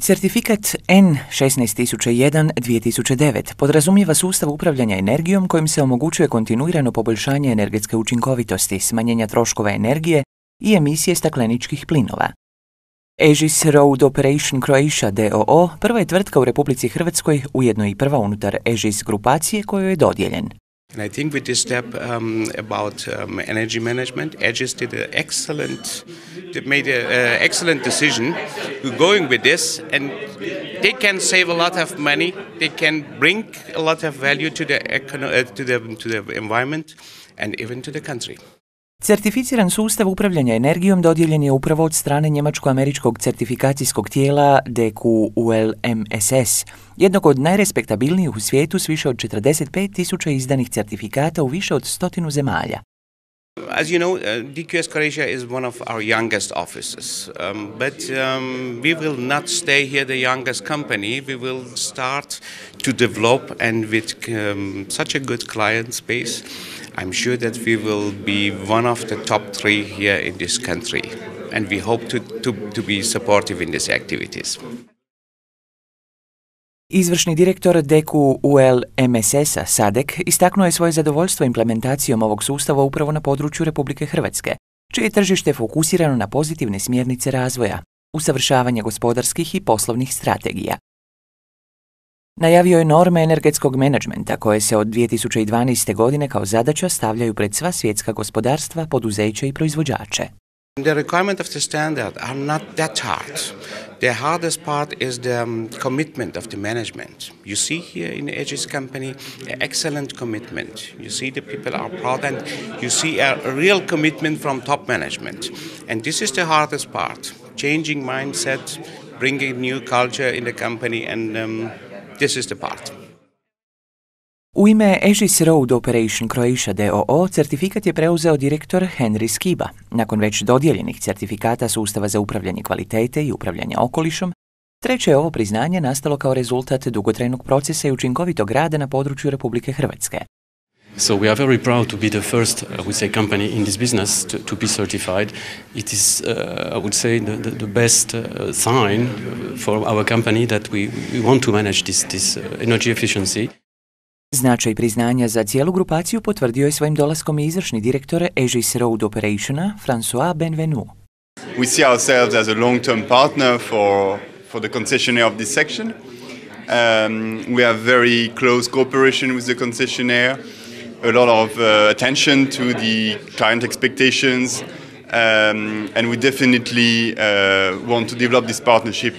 Certifikat N16001-2009 podrazumijeva sustav upravljanja energijom kojim se omogućuje kontinuirano poboljšanje energetske učinkovitosti, smanjenja troškova energije i emisije stakleničkih plinova. Aegis Road Operation Croatia DOO prva je tvrtka u Republici Hrvatskoj, ujedno i prva unutar Aegis grupacije kojoj je dodijeljen. And I think with this step um, about um, energy management, Edges did an excellent, made an uh, excellent decision We're going with this, and they can save a lot of money. They can bring a lot of value to the uh, to the to the environment and even to the country. Certificiran sustav upravljanja energijom dodijeljen je upravo od strane njemačko-američkog certifikacijskog tijela DQULMSS, jednog od najrespektabilnijih u svijetu s više od 45.000 izdanih certifikata u više od stotinu zemalja. As you know, uh, DQS Croatia is one of our youngest offices, um, but um, we will not stay here the youngest company. We will start to develop and with um, such a good client space. I'm sure that we will be one of the top three here in this country, and we hope to, to, to be supportive in these activities. Izvršni direktor DEKU UL MSS-a Sadek istaknuo je svoje zadovoljstvo implementacijom ovog sustava upravo na području Republike Hrvatske, čije je tržište fokusirano na pozitivne smjernice razvoja, usavršavanje gospodarskih i poslovnih strategija. Najavio je norme energetskog menadžmenta koje se od 2012. godine kao zadaća stavljaju pred sva svjetska gospodarstva, poduzeća i proizvođače. The requirement of the standard are not that hard. The hardest part is the um, commitment of the management. You see here in the Aegis company, excellent commitment. You see the people are proud and you see a real commitment from top management. And this is the hardest part. Changing mindset, bringing new culture in the company and um, This is the part. U ime Aegis Road Operation Croatia DOO certifikat je preuzeo direktor Henry Skiba. Nakon već dodijeljenih certifikata sustava za upravljanje kvalitete i upravljanje okolišom, treće je ovo priznanje nastalo kao rezultat dugotrajnog procesa i učinkovitog rada na području Republike Hrvatske. So we are very proud to be the first, I would say, company in this business to, to be certified. It is, uh, I would say, the, the, the best uh, sign for our company that we, we want to manage this, this uh, energy efficiency. Značaj priznanja za cijelu grupaciju potvrdio je svojim dolaskom i izvršni direktor Aegis Road Operationa François Benvenu. We see ourselves as a long-term partner for, for the concessionaire of this section. Um, we have very close cooperation with the concessionaire. a lot of uh, attention to the client expectations, um, and we definitely uh, want to develop this partnership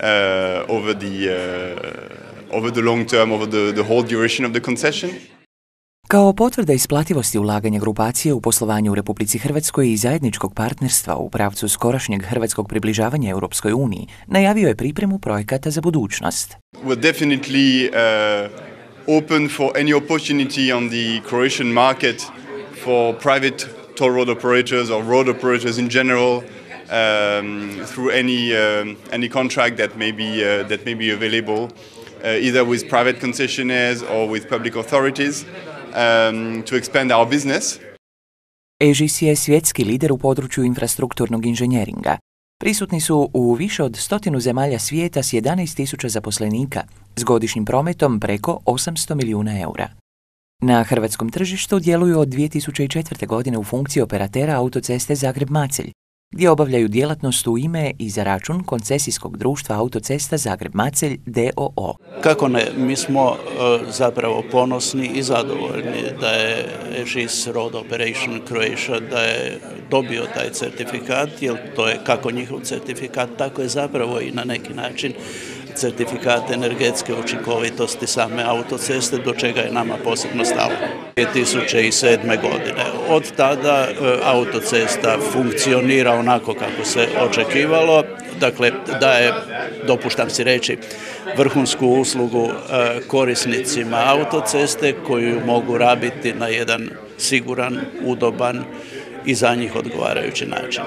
uh, over the uh, over the long term, over the, the whole duration of the concession. Kao potvrda isplativosti ulaganja grupacije u poslovanje u Republici Hrvatskoj i zajedničkog partnerstva u pravcu skorašnjeg hrvatskog približavanja Europskoj uniji, najavio je pripremu projekata za budućnost. We're definitely uh, open for any opportunity on the Croatian market for private toll road operators or road operators in general um, through any um, any contract that may be uh, that may be available, either with private concessionaires or with public authorities, um, to expand our business. Aegis je svjetski lider u području infrastrukturnog inženjeringa. Prisutni su u više od stotinu zemalja svijeta s 11.000 zaposlenika, s godišnjim prometom preko 800 milijuna eura. Na hrvatskom tržištu djeluju od 2004. godine u funkciji operatera autoceste Zagreb-Macelj, gdje obavljaju djelatnost u ime i za račun koncesijskog društva autocesta Zagreb-Macelj DOO. Kako ne, mi smo e, zapravo ponosni i zadovoljni da je Aegis Road Operation Croatia da je dobio taj certifikat, jer to je kako njihov certifikat, tako je zapravo i na neki način certifikat energetske učinkovitosti same autoceste, do čega je nama posebno stalo. 2007. godine. Od tada e, autocesta funkcionira onako kako se očekivalo, dakle da je, dopuštam si reći, vrhunsku uslugu e, korisnicima autoceste koju mogu rabiti na jedan siguran, udoban i za njih odgovarajući način.